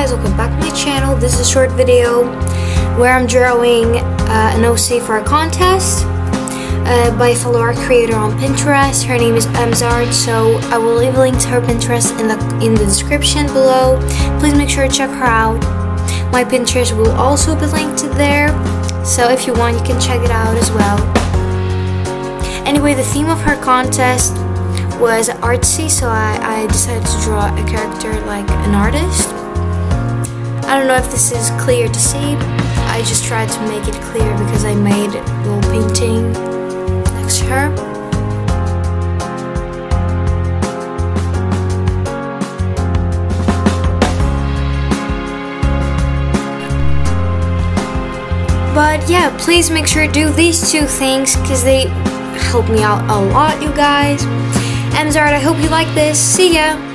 guys, welcome back to my channel. This is a short video where I'm drawing uh, an OC for a contest uh, by a fellow art creator on Pinterest. Her name is Emzard, so I will leave a link to her Pinterest in the in the description below. Please make sure to check her out. My Pinterest will also be linked there, so if you want, you can check it out as well. Anyway, the theme of her contest was artsy, so I, I decided to draw a character like an artist. I don't know if this is clear to see. I just tried to make it clear because I made a little painting next to her. But yeah, please make sure to do these two things because they help me out a lot, you guys. Emzard, I hope you like this. See ya!